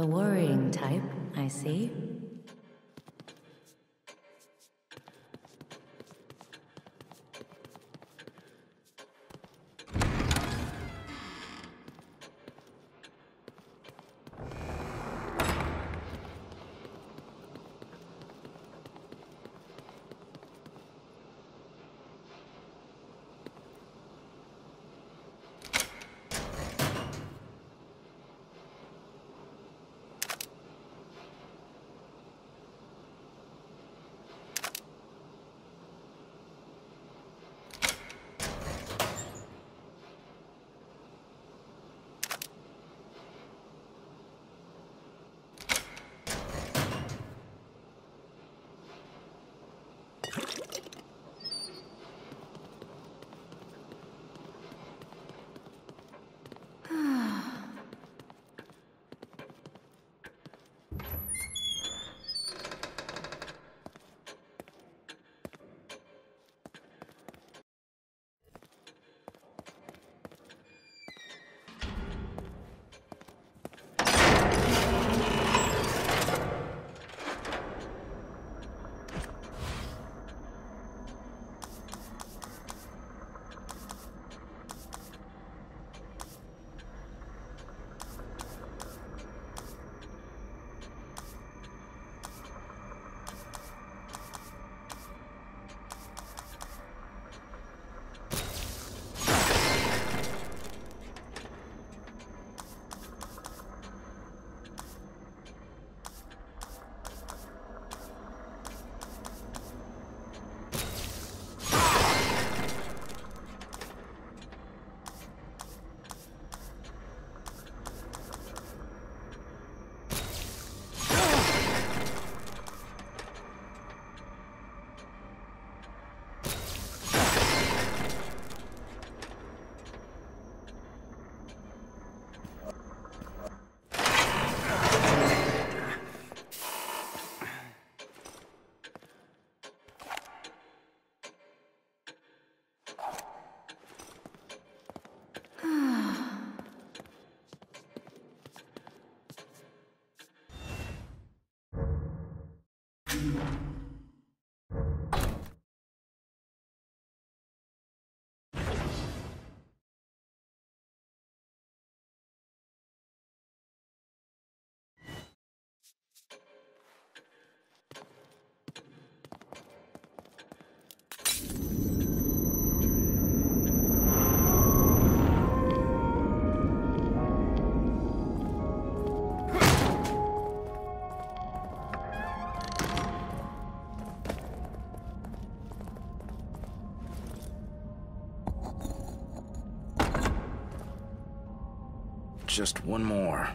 The worrying type, I see. Just one more.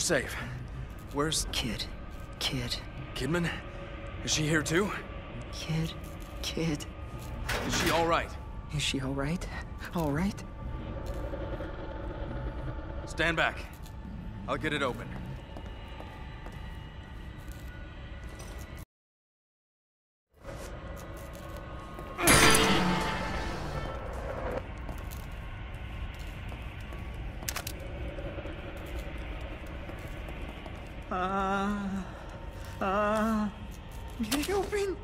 You're safe. Where's... Kid. Kid. Kidman? Is she here too? Kid. Kid. Is she all right? Is she all right? All right? Stand back. I'll get it open. Ah, ah, get it open.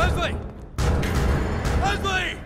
Leslie! Leslie!